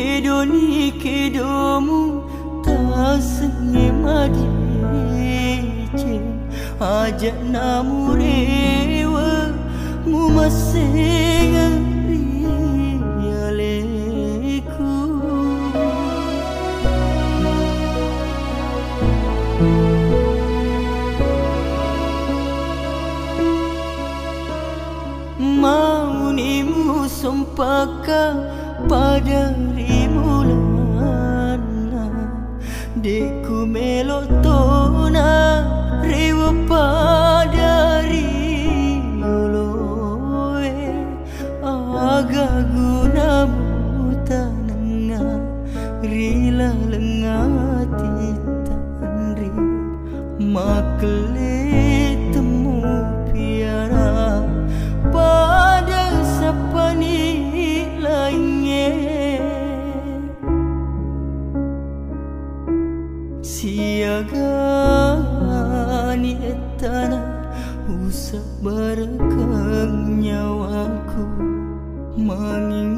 kedoni kedomu tas ni madiche aja namurewa mu masenga Mau ni mu sumpahkan padamu Dik seberkan nyawaku mengingat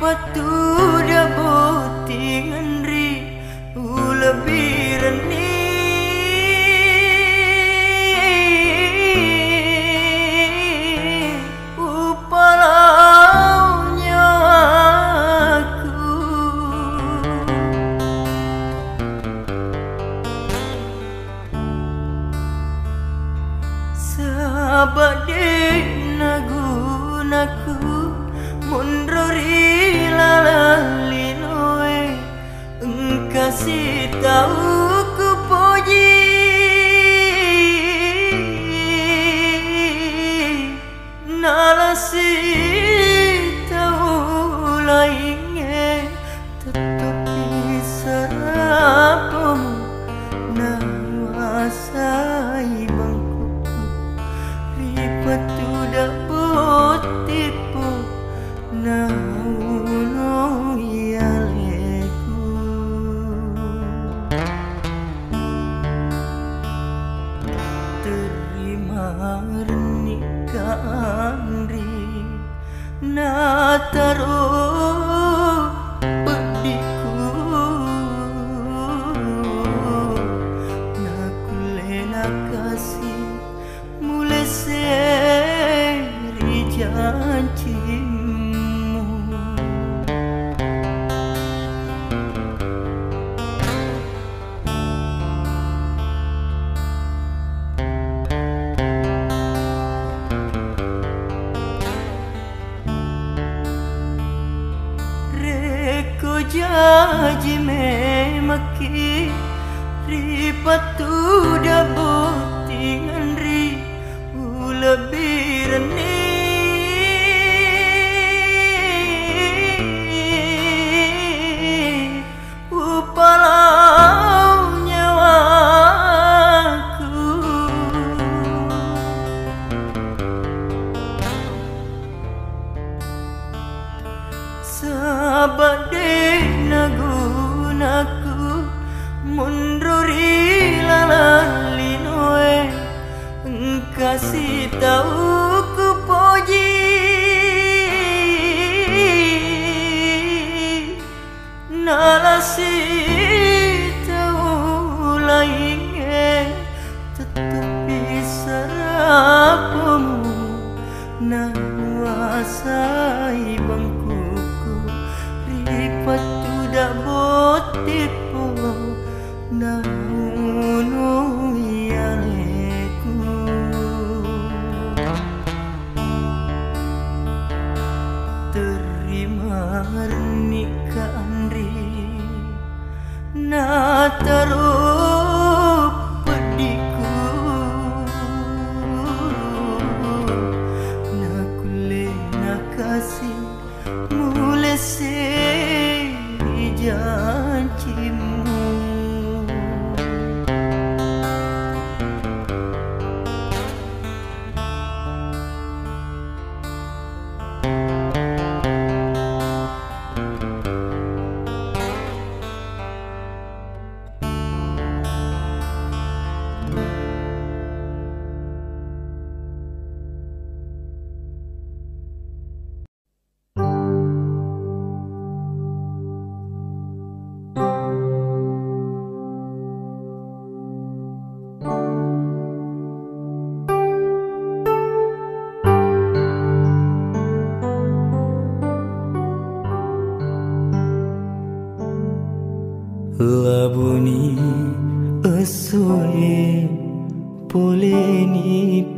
Patu debu tinggal 滴。to be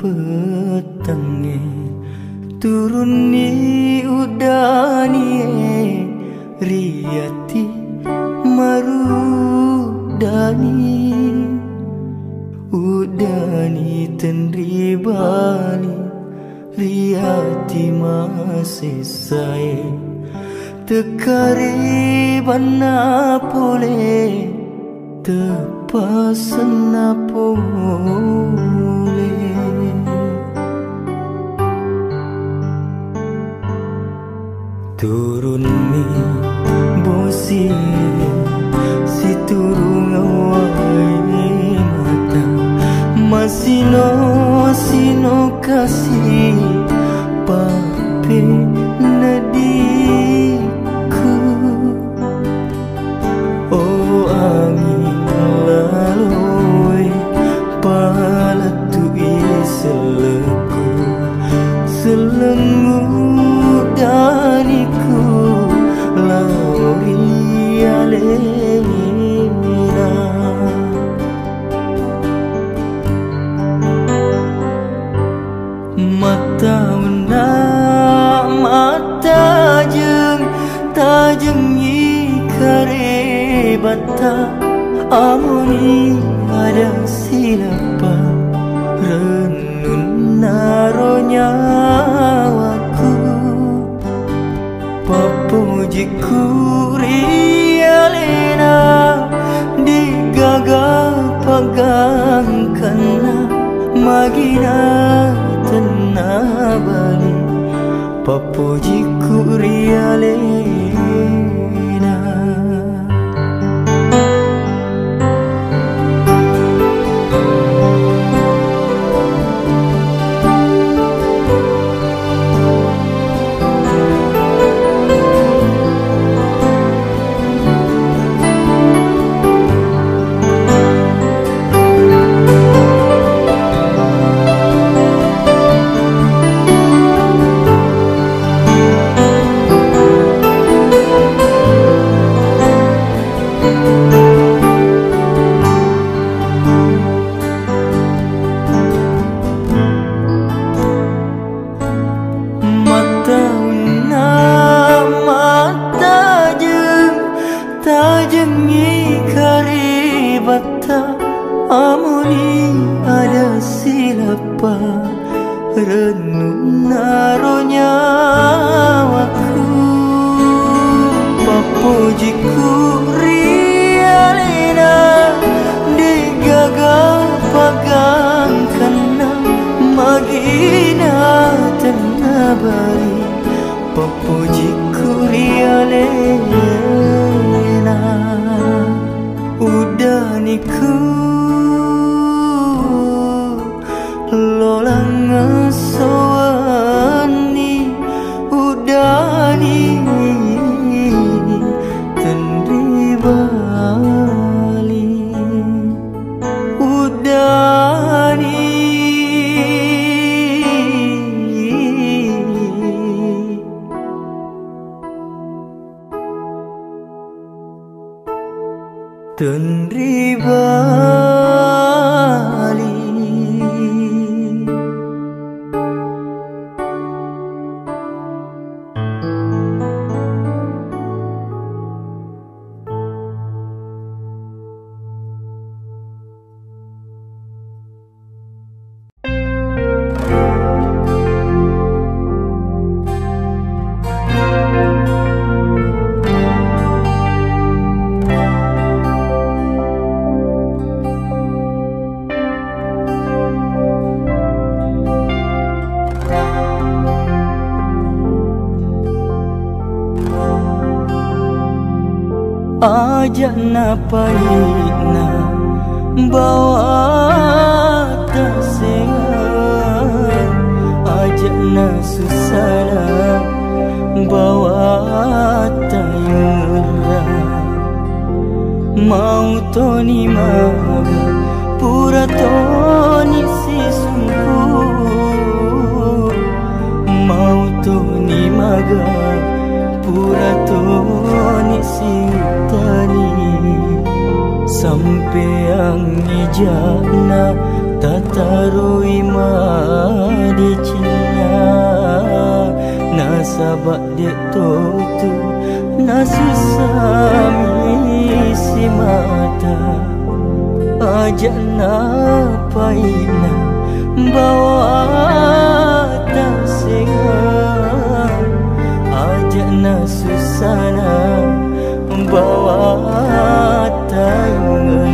petangnya turun ni udani riati maru dani udani tenribani riati masih saya tekari bana pole tepas napoh camino sin ocasión. bagina tenabani papuji kuriale nobody tendri Ajak na bawa tasengan Ajak na susana bawa tayura Mau toni maga pura toni sisungku Mau toni maga pura toni sintani Sampai ang ijana tataroi ma di Cina. Nasabak dek totu nasusami si mata. Ajak na paina bawa na susana bawa longer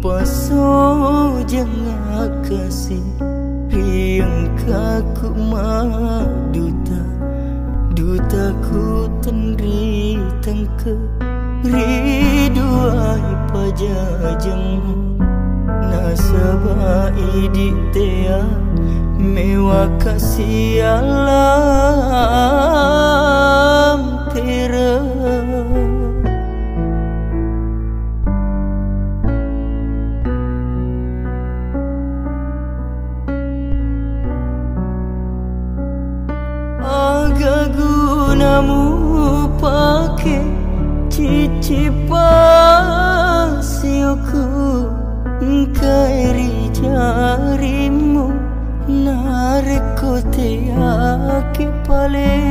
Paso jangan kasih? Yang kaku duta duta ku tendri tengke riduai ai pajajang nasabah idik tea mewah kasih Allah. believe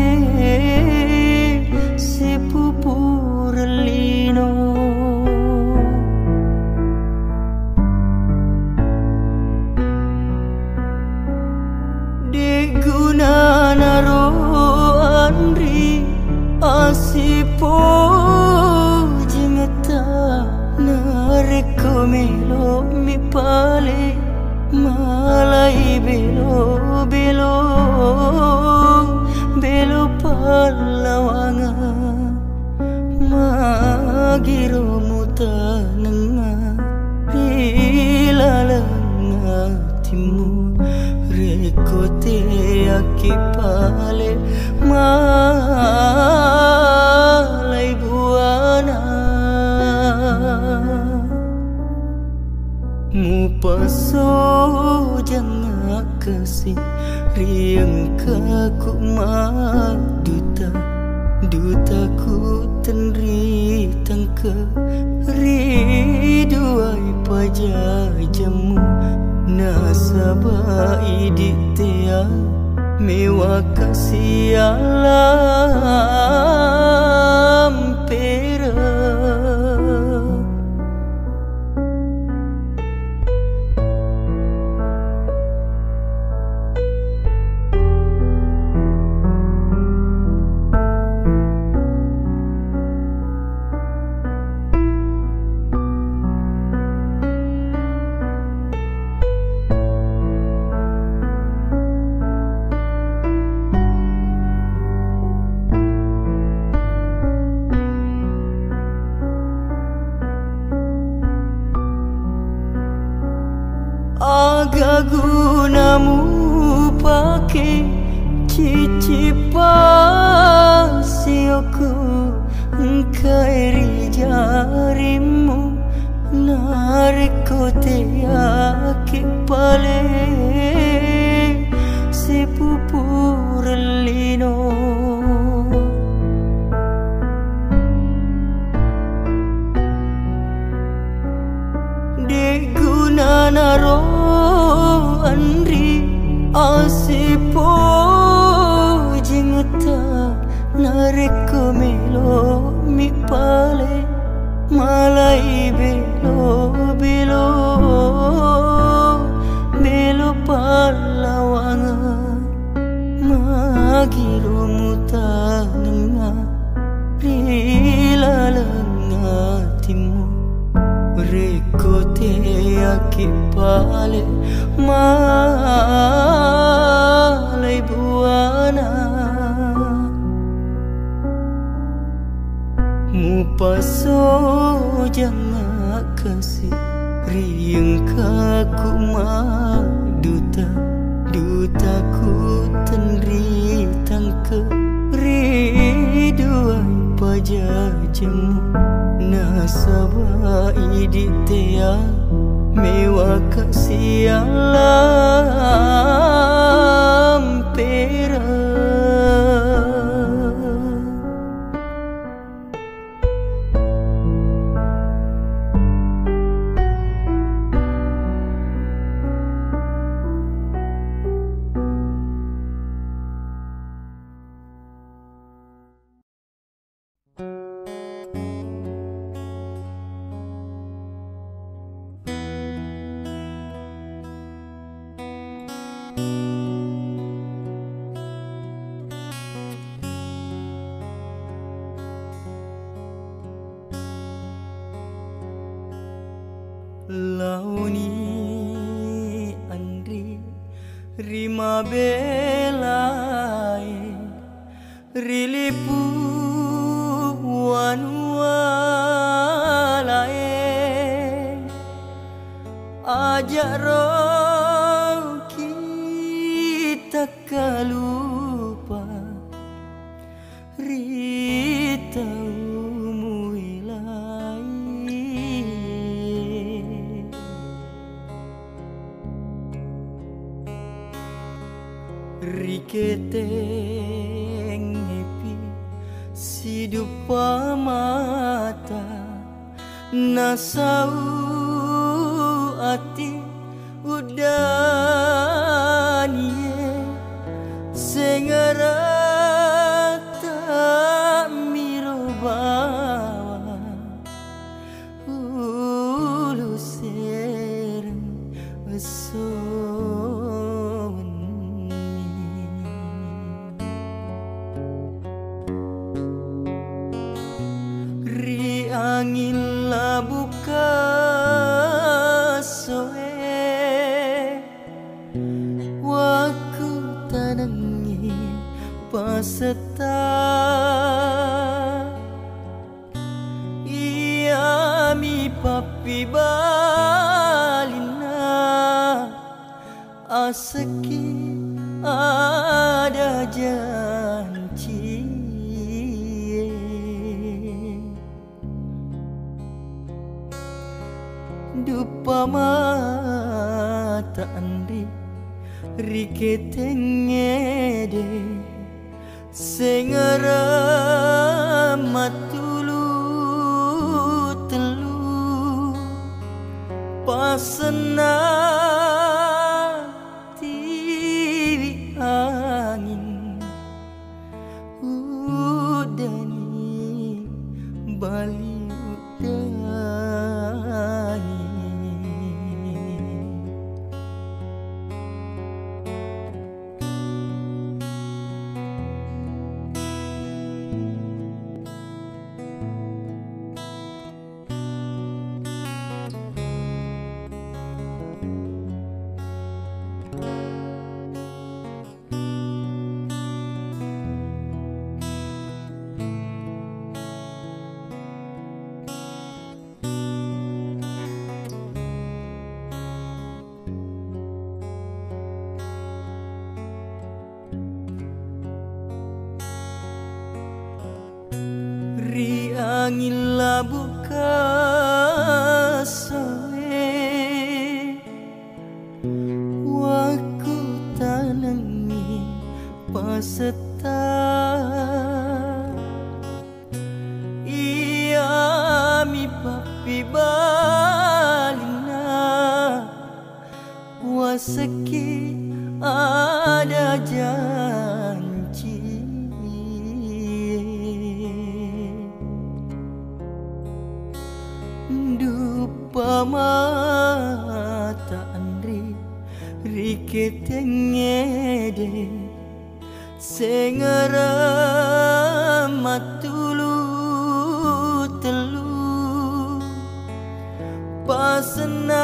ke Riduai pajar jemu Nasabah idik tiang Mewah Allah cicipasioku Kairi jarimu Narikote yake pale le ma Launi Andri Rimabel dupa mata andi rike tengede sengara matulu telu pasenah 不。enough.